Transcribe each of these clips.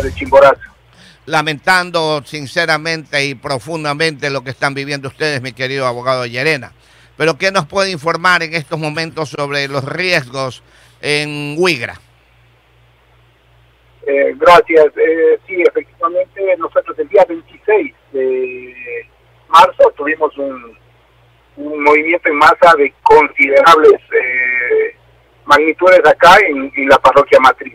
de Chimborazo. Lamentando sinceramente y profundamente lo que están viviendo ustedes, mi querido abogado Llerena. Pero ¿qué nos puede informar en estos momentos sobre los riesgos en Huigra? Eh, gracias. Eh, sí, efectivamente, nosotros el día 26 de marzo tuvimos un, un movimiento en masa de considerables eh, magnitudes acá en, la parroquia matriz.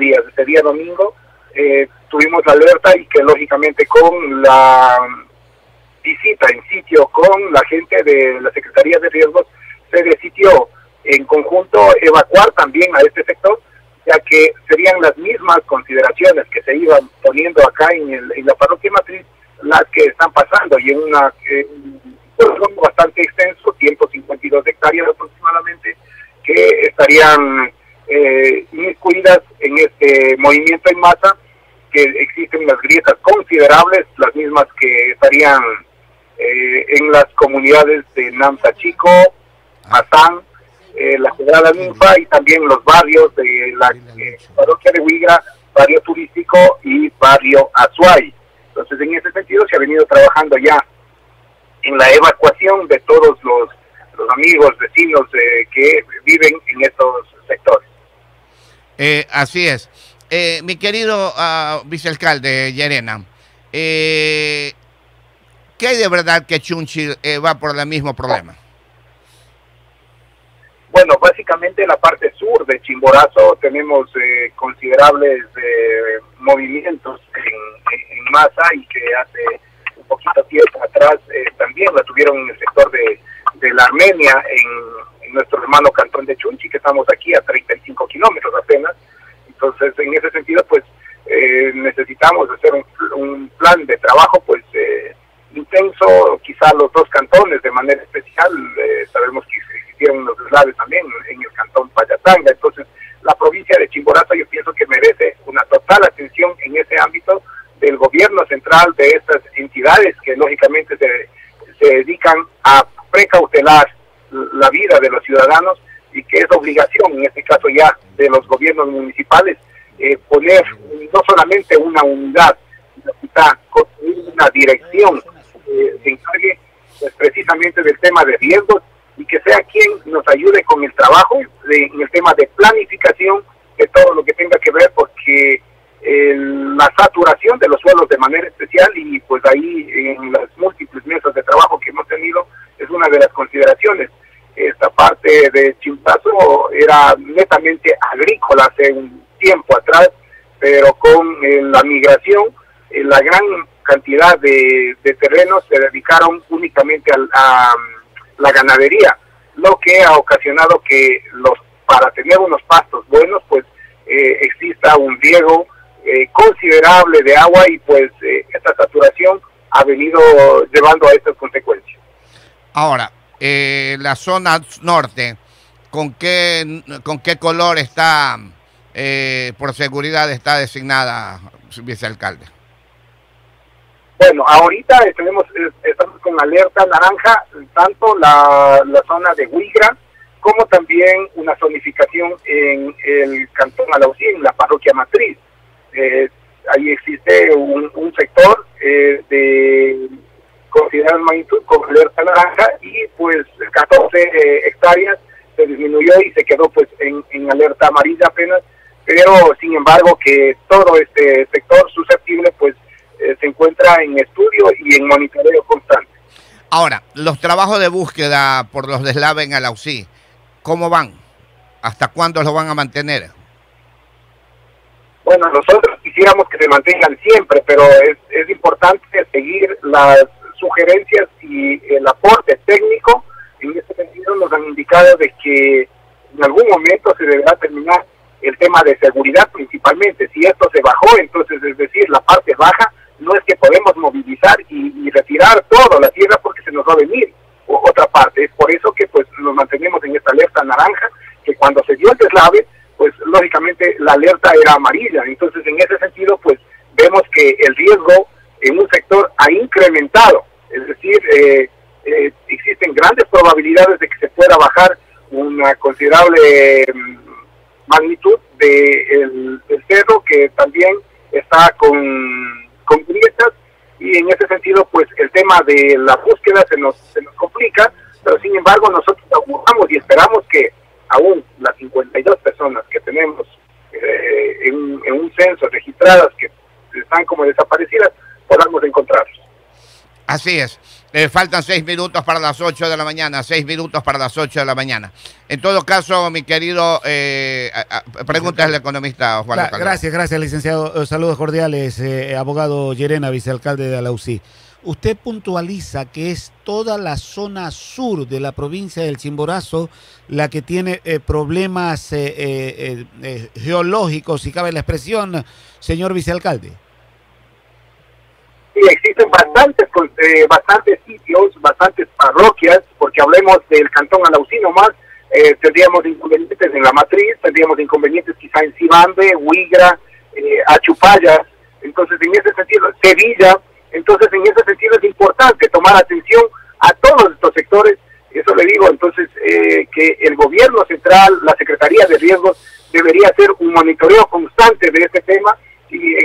Y a los 15 días, ese día domingo, eh, tuvimos la alerta y que lógicamente con la visita en sitio con la gente de la Secretaría de Riesgos se decidió en conjunto evacuar también a este sector, ya que serían las mismas consideraciones que se iban poniendo acá en, en la parroquia matriz las que están pasando y en una un bastante extenso, 152 hectáreas aproximadamente, que estarían eh, en este movimiento en masa, que existen unas grietas considerables, las mismas que estarían eh, en las comunidades de Namsa Chico, Mazán, eh, la Quebrada Ninfa y también los barrios de la eh, parroquia de Huigra, barrio turístico y barrio Azuay. Entonces, en ese sentido se ha venido trabajando ya en la evacuación de todos los, amigos, vecinos eh, que viven en estos sectores. Eh, así es. Eh, mi querido uh, vicealcalde Yerena, ¿qué hay de verdad que Chunchi va por el mismo problema? Bueno, básicamente en la parte sur de Chimborazo tenemos considerables movimientos en, masa y que hace poquito tiempo atrás eh, también la tuvieron en el sector de, la Armenia, en, nuestro hermano cantón de Chunchi, que estamos aquí a 35 kilómetros apenas. Entonces, en ese sentido, pues eh, necesitamos hacer un, plan de trabajo, pues eh, intenso, quizá los dos cantones de manera especial. sabemos que existieron los deslaves también en el cantón Payatanga. Entonces, la provincia de Chimborazo yo pienso que merece una total atención en ese ámbito del gobierno central de estas entidades que lógicamente se, se dedican a precautelar la vida de los ciudadanos y que es obligación, en este caso ya de los gobiernos municipales, eh, poner no solamente una unidad, sino quizá una dirección que se encargue pues, precisamente del tema de riesgos y que sea quien nos ayude con el trabajo en el tema de planificación de todo lo que tenga que ver, porque la saturación de los suelos de manera especial y pues ahí en las múltiples mesas de trabajo que hemos tenido es una de las. Parte de Chimpazo era netamente agrícola hace un tiempo atrás, pero con la migración, la gran cantidad de, terrenos se dedicaron únicamente a, la ganadería, lo que ha ocasionado que los para tener unos pastos buenos, pues eh, exista un riego eh, considerable de agua y pues eh, esta saturación ha venido llevando a estas consecuencias. Ahora, eh, la zona norte, ¿con qué, con qué color está, por seguridad, está designada, vicealcalde? Bueno, ahorita tenemos, estamos con alerta naranja, tanto la, la zona de Huigra, como también una zonificación en el cantón Alausí, en la parroquia matriz eh, ahí existe un, sector eh, de considerable magnitud con alerta naranja y pues 14 eh, hectáreas se disminuyó y se quedó pues en, alerta amarilla apenas, pero sin embargo que todo este sector susceptible pues eh, se encuentra en estudio y en monitoreo constante. Ahora, los trabajos de búsqueda por los deslaves en Alausí, ¿cómo van? ¿Hasta cuándo los van a mantener? Bueno, nosotros quisiéramos que se mantengan siempre, pero es, es importante seguir las sugerencias y el aporte técnico. En este sentido nos han indicado de que en algún momento se deberá terminar el tema de seguridad principalmente. Si esto se bajó, entonces es decir, la parte baja, no es que podemos movilizar y, retirar toda la tierra porque se nos va a venir otra parte. Es por eso que pues nos mantenemos en esta alerta naranja, que cuando se dio el deslave, pues lógicamente la alerta era amarilla. Entonces, en ese sentido, pues vemos que el riesgo en un sector ha incrementado. Es decir, eh, eh, existen grandes probabilidades de que se pueda bajar una considerable mm, magnitud del cerro que también está con, con grietas y en ese sentido pues el tema de la búsqueda se nos, se nos complica, pero sin embargo nosotros auguramos y esperamos que aún las 52 personas que tenemos eh, en, un censo registradas que están como desaparecidas. Así es. Eh, faltan seis minutos para las ocho de la mañana, seis minutos para las ocho de la mañana. En todo caso, mi querido, eh, pregunta al economista Juan Gracias, gracias, licenciado. Saludos cordiales, eh, abogado Llerena, vicealcalde de Alausí. Usted puntualiza que es toda la zona sur de la provincia del Chimborazo la que tiene eh, problemas geológicos, si cabe la expresión, señor vicealcalde existen bastantes, eh, bastantes sitios, bastantes parroquias, porque hablemos del cantón Alausino más, eh, tendríamos inconvenientes en la matriz, tendríamos inconvenientes quizá en Cibambe, Huigra, eh, Achupayas, entonces en ese sentido, Sevilla, entonces en ese sentido es importante tomar atención a todos estos sectores, eso le digo, entonces eh, que el gobierno central, la Secretaría de Riesgos, debería hacer un monitoreo constante de este tema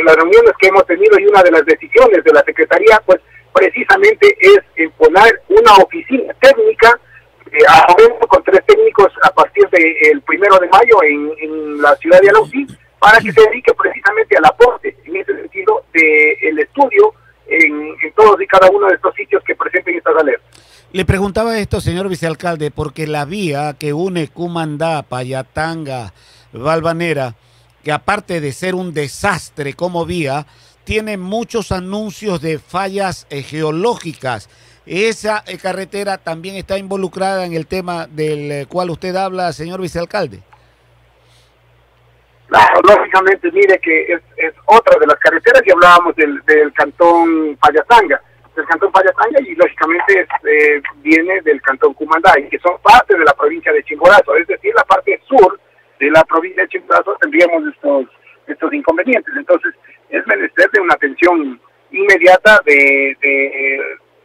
las reuniones que hemos tenido y una de las decisiones de la Secretaría, pues precisamente es poner una oficina técnica eh, con tres técnicos a partir del primero de mayo en, la ciudad de Alausí para que se dedique precisamente al aporte, en ese sentido, del estudio en, en, todos y cada uno de estos sitios que presenten estas alertas. Le preguntaba esto, señor vicealcalde, porque la vía que une Cumandá, Payatanga, Valvanera, que aparte de ser un desastre como vía, tiene muchos anuncios de fallas eh, geológicas. Esa eh, carretera también está involucrada en el tema del eh, cual usted habla, señor vicealcalde. Lógicamente, mire que es, otra de las carreteras y hablábamos del, cantón Payatanga, del cantón Payatanga y lógicamente viene del cantón Cumandá, que son parte de la provincia de Chimborazo, es decir, la parte sur de la provincia de Chimborazo tendríamos estos, estos inconvenientes. Entonces, es menester de una atención inmediata de,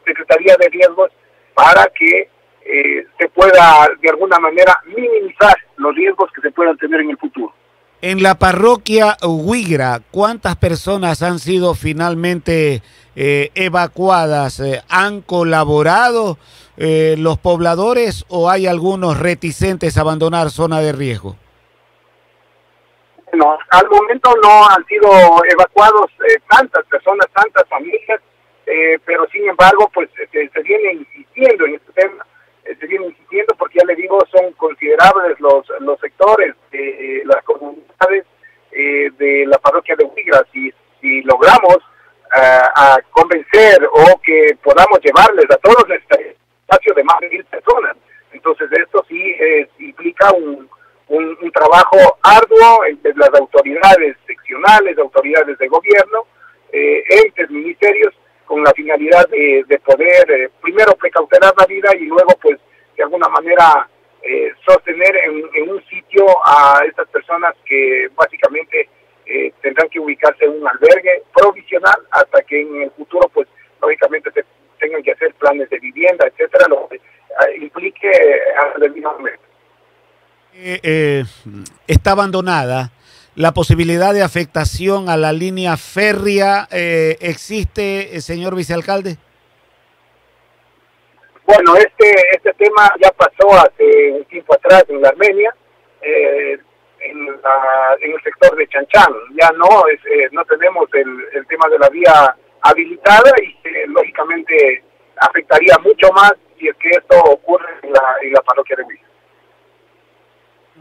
Secretaría de Riesgos para que eh, se pueda de alguna manera minimizar los riesgos que se puedan tener en el futuro. En la parroquia Huigra, ¿cuántas personas han sido finalmente eh, evacuadas? Eh, ¿Han colaborado los pobladores o hay algunos reticentes a abandonar zona de riesgo? No, al momento no han sido evacuados eh, tantas personas, tantas familias, eh, pero sin embargo, pues se, viene insistiendo en este tema, eh, se viene insistiendo porque ya le digo, son considerables los, los sectores de las comunidades de la parroquia de Huigra. Si, si logramos a convencer o que podamos llevarles a todos este espacio de más de mil personas, entonces esto sí implica un un, trabajo arduo entre las autoridades seccionales, autoridades de gobierno, eh, entes, ministerios, con la finalidad de, poder eh, primero precautelar la vida y luego pues de alguna manera eh, sostener en, un sitio a estas personas que básicamente eh, tendrán que ubicarse en un albergue provisional hasta que en el futuro pues lógicamente se tengan que hacer planes de vivienda, etcétera, lo que implique al mismo momento. Eh, está abandonada. La posibilidad de afectación a la línea férrea eh, existe, eh, señor vicealcalde. Bueno, este este tema ya pasó hace un tiempo atrás en la Armenia, en, el sector de Chanchán. Ya no es, no tenemos el, tema de la vía habilitada y lógicamente afectaría mucho más si es que esto ocurre en la, en la parroquia de Huila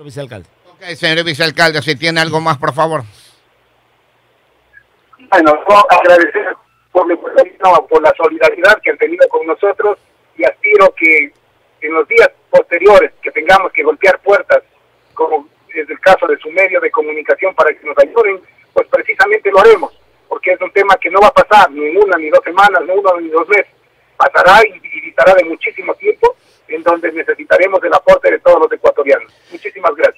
vicealcalde. Ok, señor vicealcalde, si tiene algo más, por favor. Bueno, agradecer por, por la solidaridad que han tenido con nosotros y aspiro que en los días posteriores que tengamos que golpear puertas, como es el caso de su medio de comunicación para que nos ayuden, pues precisamente lo haremos, porque es un tema que no va a pasar ni una, ni dos semanas, ni uno, ni dos meses, pasará y, y de muchísimo tiempo en donde necesitaremos el aporte de todos los ecuatorianos. Muchísimas gracias.